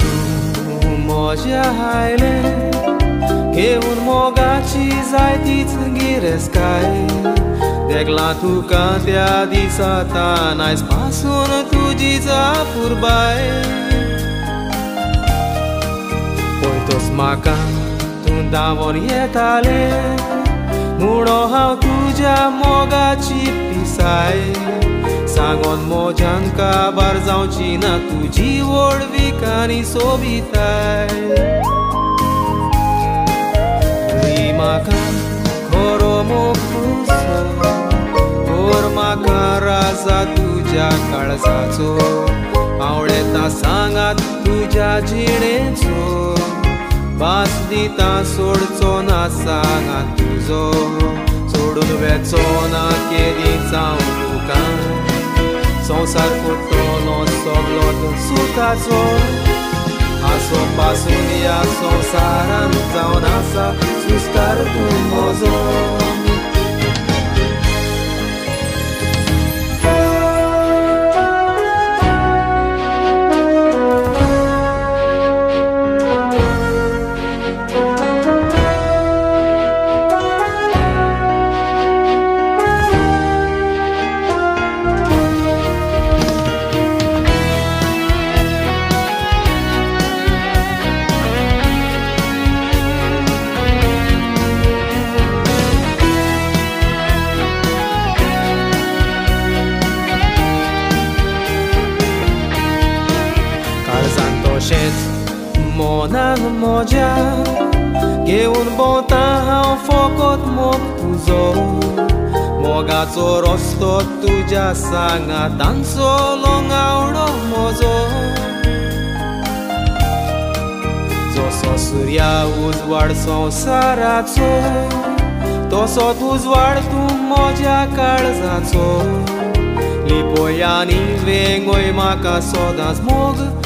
tu moja haile Ke un moga chi zaitit gires kai Degla tu katea di satan Ai spasun tu jiza purbai Poitos makan tunda vor yetale Mudo hau tuja moga chi pisai. सांगोन मोज्यान काबार जावची ना तुजी व्हड विकानी सोबिताय म्हाका खरो मोग कोर म्हाका राजा तुज्या काळजाचो आवडेता सांगात तुज्या जिणेचो बास दिता सोडचो ना सांगा तुजो सोडून वेचो ना केदी जावं तुका Sąsar fotolo soglodon sutazon Aso pasu mia sąsara nuta onasa Sustar dumozon مادر ماجر گهون با تهم فقط مکتوزا مگا تو رستو تو جا سانگا تانسو لونگا رو موزو جو سو سوریا اوز وار سو سارا چو تو سو توز وار تو موجا کارزا چو لیپویانی وینگوی ماکا سوداز موگ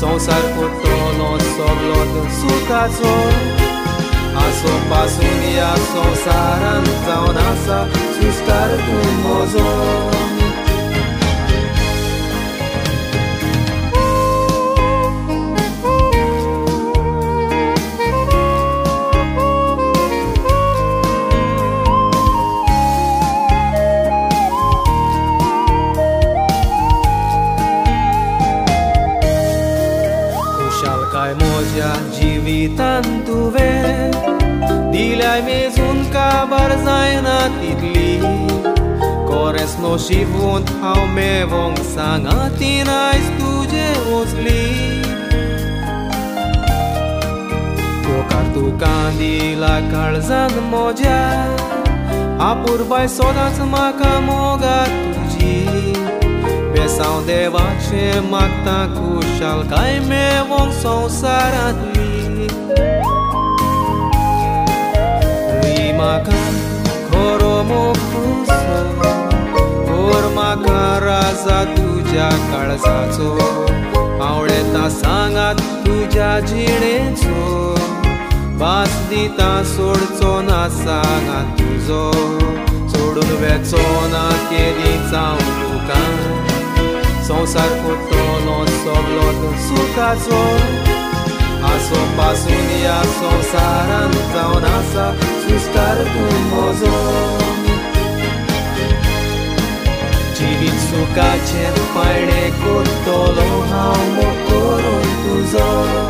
Sonsar cotono soblot în sukazon Aso pasunia sonsar antaonasa Sustar tu mozon म्हज्या जिवितान तुवें दिल्याय मेजून काबार जायना तितली कोरेस नशिबून हांव मेवोंक सांगा ती आयज तुजे वचली तोकार तुका दिला काळजान म्हज्या आपुरबाय सोदांच म्हाका मोगा तुजी Pessoal debate mata cuchal cai me von son saratli Limakan koromo kuso Korma karaza tuja kalsacho Avdeta sangat tuja jinecho Bas dita sorcho na sangat tuzo Sodun vecona che di zaunukan Sąsad kotono soblot sukazo Aso pasunia sąsaran taonasa Sustar tumozo Civit sukace pane kotolo Hau mokorun tuzo